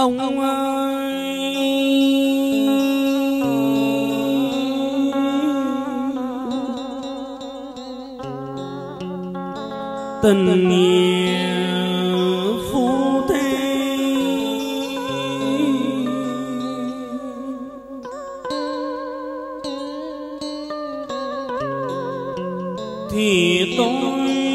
ông ơi. Tình nghĩa phu thê thì tôi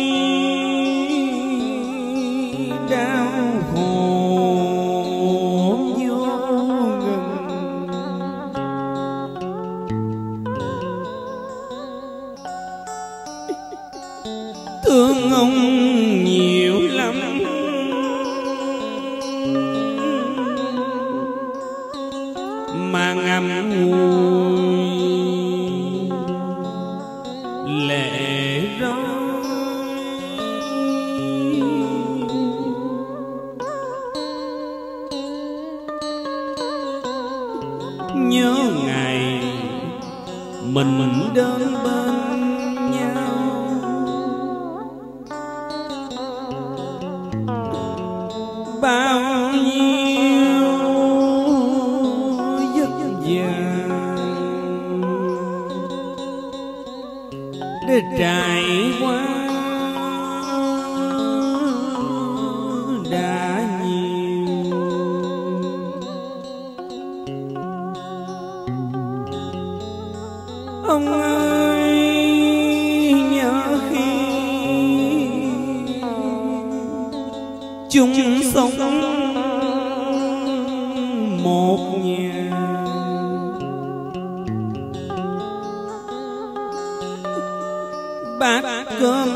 trải qua đã nhiều. Ông ơi nhớ khi chung sống một nhà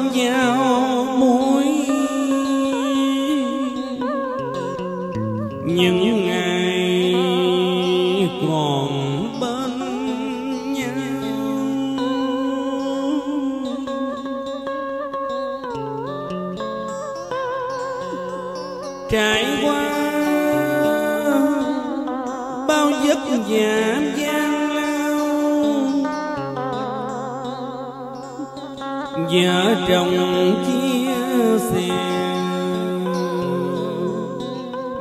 cơm giao muối những ngày còn bên nhau. Trải qua bao vất vả gian vợ chồng chia sẻ.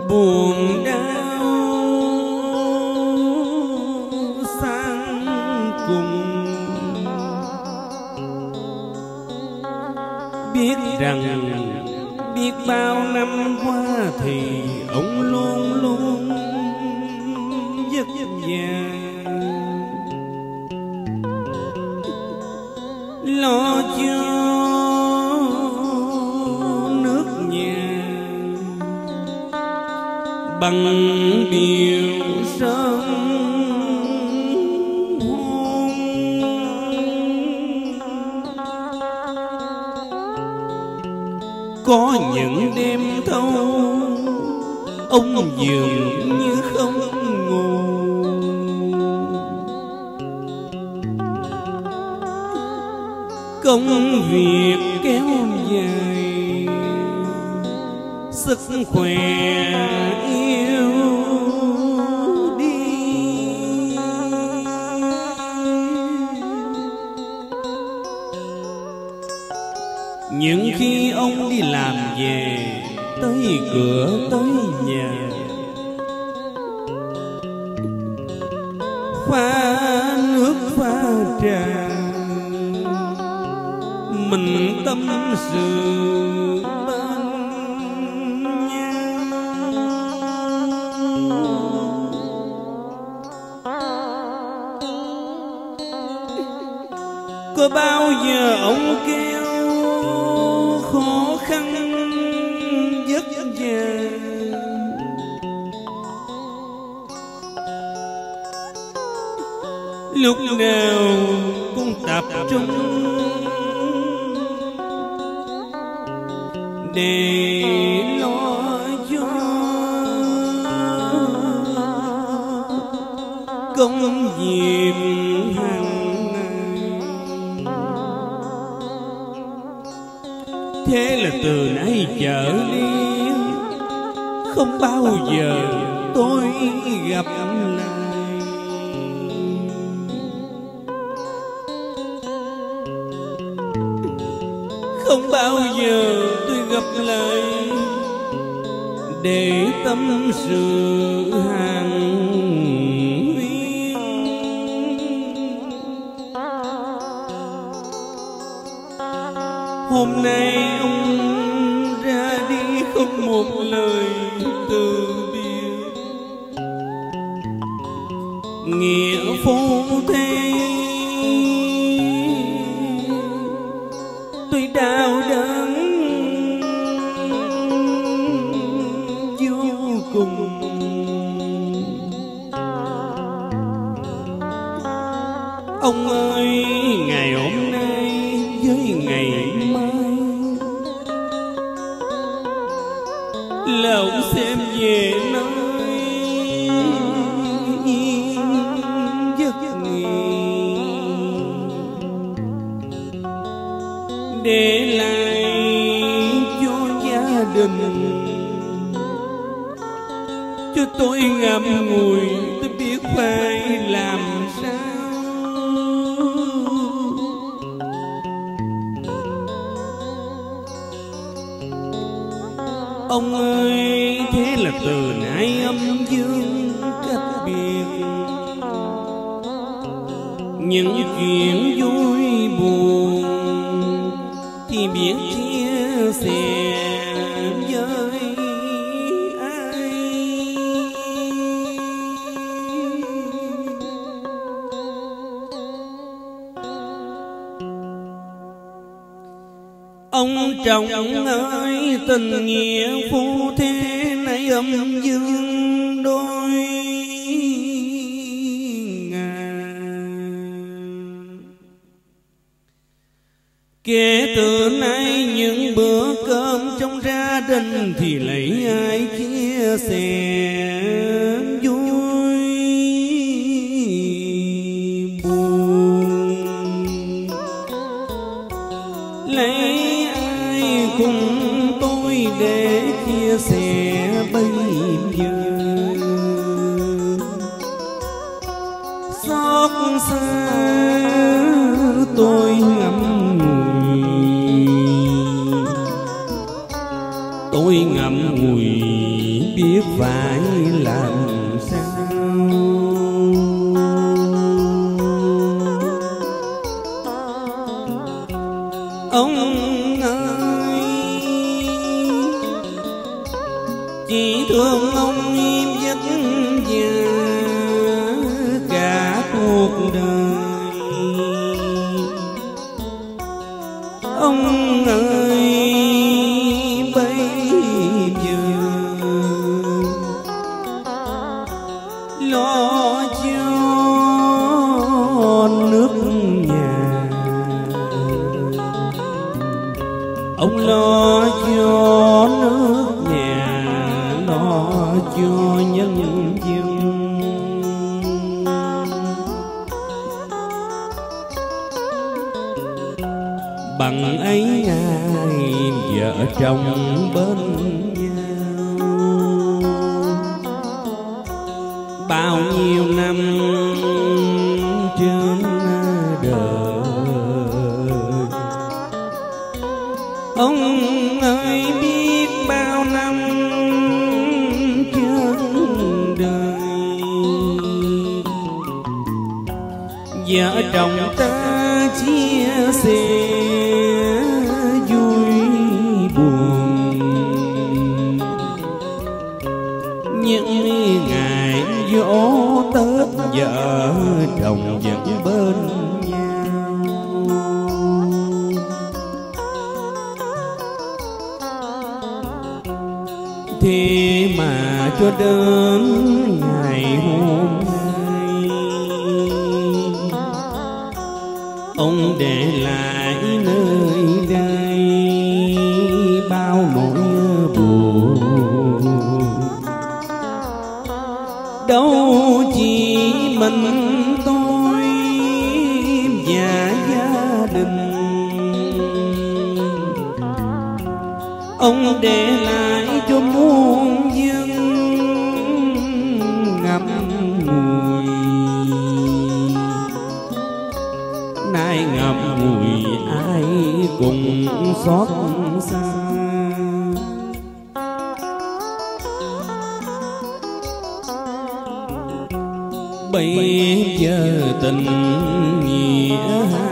Buồn đau, sang cùng. Biết rằng, biết bao năm qua thì ông luôn luôn vất vả bằng điều sớm có những đêm thâu, ông dường như không ngủ. Công việc kéo dài sức khỏe yêu đi. Những khi ông đi làm về tới cửa tới nhà. Pha nước pha trà. Mình tâm sự có bao giờ ông kêu, khó khăn vất vả lúc nào cũng tập trung để lo cho công việc hàng thế là từ nay trở đi, không bao giờ tôi gặp lại. Không bao giờ tôi gặp lại để tâm sự hàng cùng. Ông ơi, ngày hôm nay với ngày mai, là ông xem về nơi giấc nghỉ để lại cho gia đình cho tôi ngậm ngùi, tôi biết phải làm sao. Ông ơi, thế là từ nay âm dương cách biệt. Những chuyện vui buồn thì biết chia sẻ với trong ơi, tình nghĩa phu thế nay âm dương đôi Kể từ nay những bữa cơm trong gia đình Thì lấy ai chia sẻ? Tôi ngậm ngùi. Tôi ngậm ngùi, biết phải làm sao. Ông ơi, chỉ thương ông im giấc già cả cuộc đời. Không ơi bằng ấy ngày vợ chồng bên nhau? Bao nhiêu năm trên đời? Ông ơi, biết bao năm trên đời? Vợ chồng ta chia sẻ vợ chồng vẫn bên nhau. Thế mà cho đến ngày hôm ông để lại cho muôn dân ngậm ngùi. Nay ngậm ngùi ai cùng xót xa. Bây giờ tình nghĩa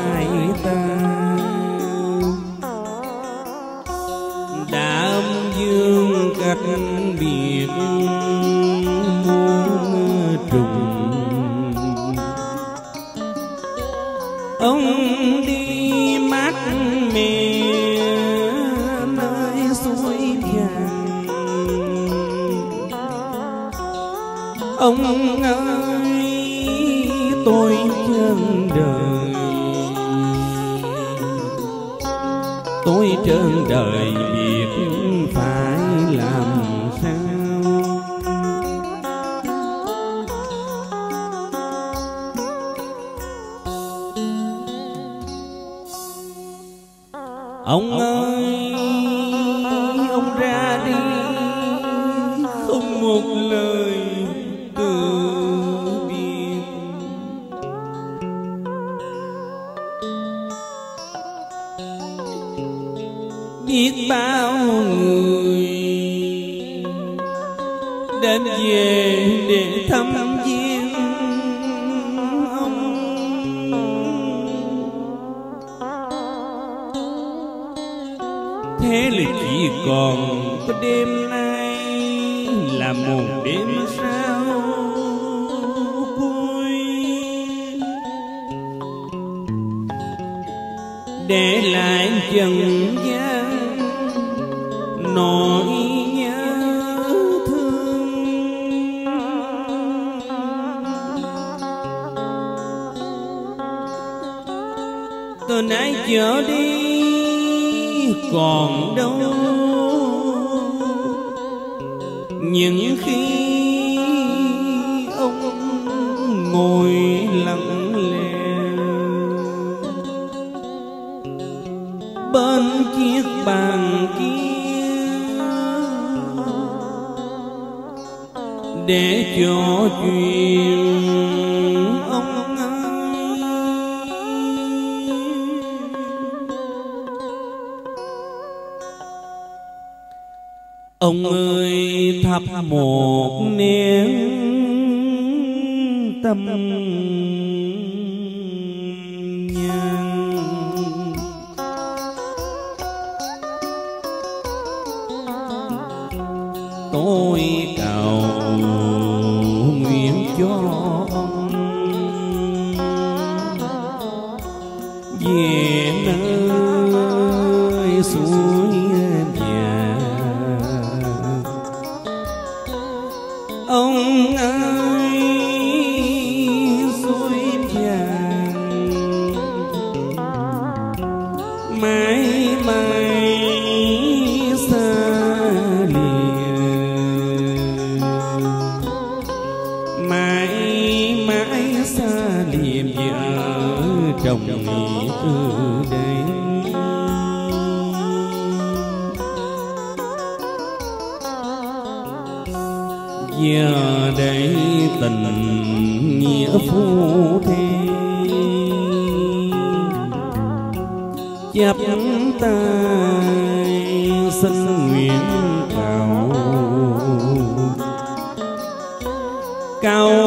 trên đời biệt. Biết bao người đến về để thăm viếng ông. Thế là chỉ còn có đêm nay là một đêm sao để lại trần gian nỗi nhớ thương. Từ nay trở đi còn đâu. Những khi ông ngồi lặng lẽ, bên chiếc bàn để cho chuyện ông ông ơi thắp một nén tâm giờ đây tình nghĩa phu thê. Chắp tay xin nguyện cầu. Cầu